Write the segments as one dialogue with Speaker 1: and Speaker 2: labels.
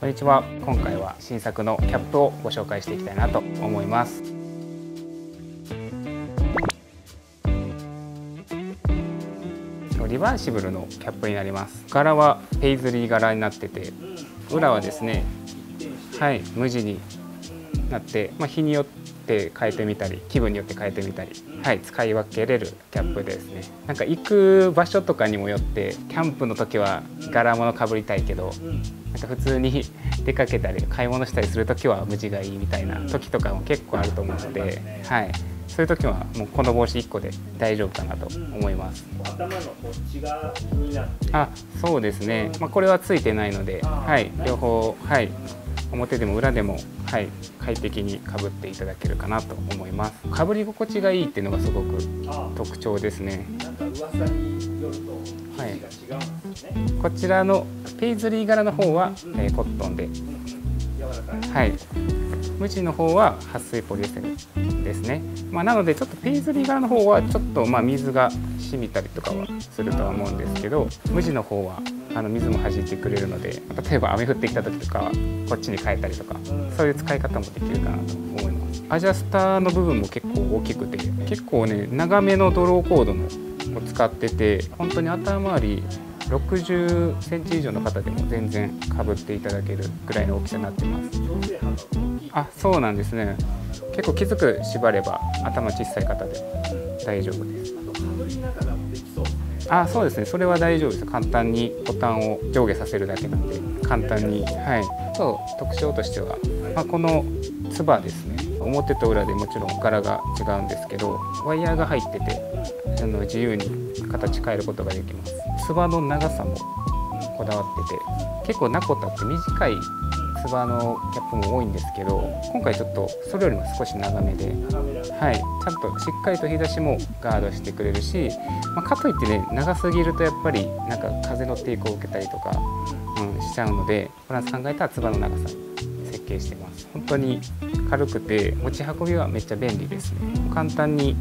Speaker 1: こんにちは。今回は新作のキャップをご紹介していきたいなと思います。リバーシブルのキャップになります。柄はペイズリー柄になってて裏はですねはい無地になって、まあ、日によって変えてみたり気分によって変えてみたり、はい、使い分けれるキャップですね。なんか行く場所とかにもよってキャンプの時は柄物かぶりたいけどなんか普通に出かけたり買い物したりする時は無地がいいみたいな時とかも結構あると思うので、はい、そういう時はもうこの帽子1個で大丈夫かなと思います。
Speaker 2: 頭のこっち側になって。
Speaker 1: あそうですね、まあ、これはついてないので、はい、両方、はい、表でも裏でも、はい、快適にかぶっていただけるかなと思います。かぶり心地がいいっていうのがすごく特徴ですね。
Speaker 2: なんか噂によると生地が違うんですね、
Speaker 1: はい、こちらのペイズリー柄の方は、えー、コットンで、はい。無地の方は撥水ポリエステルですね、まあ、なのでちょっとペイズリー柄の方はちょっとまあ水がしみたりとかはするとは思うんですけど無地の方はあの水も弾いてくれるので例えば雨降ってきた時とかこっちに変えたりとかそういう使い方もできるかなと思います。アジャスターの部分も結構大きくて結構ね長めのドローコードのを使ってて本当に頭周り60センチ以上の方でも全然かぶっていただけるぐらいの大きさになってます。あそうなんですね。結構きつく縛れば頭小さい方で大丈夫です。あそうですね。それは大丈夫です。簡単にボタンを上下させるだけなんで簡単にはい。そう特徴としては、まあ、このつばですね。表と裏でもちろん柄が違うんですけどワイヤーが入っててあの自由に形変えることができます。つばの長さもこだわってて結構ナコタって短いつばのキャップも多いんですけど今回ちょっとそれよりも少し長めで、はい、ちゃんとしっかりと日差しもガードしてくれるし、まあ、かといってね長すぎるとやっぱりなんか風の抵抗を受けたりとか、うん、しちゃうのでプラス考えたらつばの長さ。に設計してます。本当に軽くて持ち運びはめっちゃ便利ですね。簡単に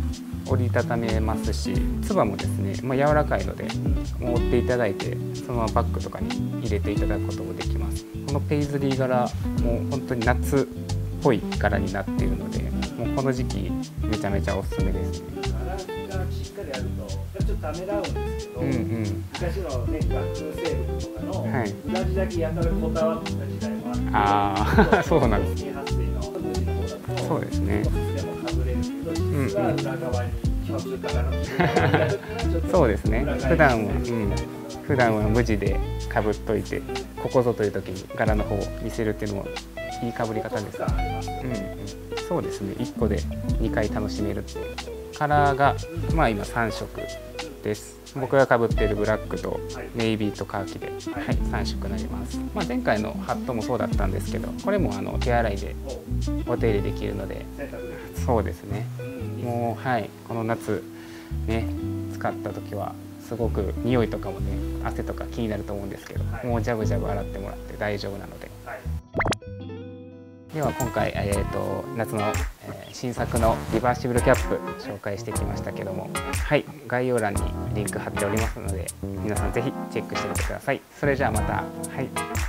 Speaker 1: 折りたためますしつばもですね、まあ、柔らかいので持っていただいてそのままバッグとかに入れていただくこともできます。このペイズリー柄もう本当に夏っぽい柄になっているのでもうこの時期めちゃめちゃおすすめです。ね
Speaker 2: しっかりあるとちょっとためらうんですけど、うんうん、昔のね学生部とかの裏地だけやたらこだわった時代もあ
Speaker 1: ああそうなんです。そうですね。そうですね。普段は、うん、普段は無地でかぶっといてここぞという時に柄の方を見せるっていうのもいいかぶり方です、うん、うん、そうですね。1個で2回楽しめるってカラーがまあ今3色です。僕がかぶっているブラックとネイビーとカーキで、はい、3色になります、まあ、前回のハットもそうだったんですけどこれもあの手洗いでお。手入れできるのでそうですね。もうはいこの夏ね使った時はすごく匂いとかもね汗とか気になると思うんですけどもうジャブジャブ洗ってもらって大丈夫なので。では今回、えーと、夏の、えー、新作のリバーシブルキャップ紹介してきましたけどもはい概要欄にリンク貼っておりますので皆さん是非チェックしてみてください。それじゃあまた。はい。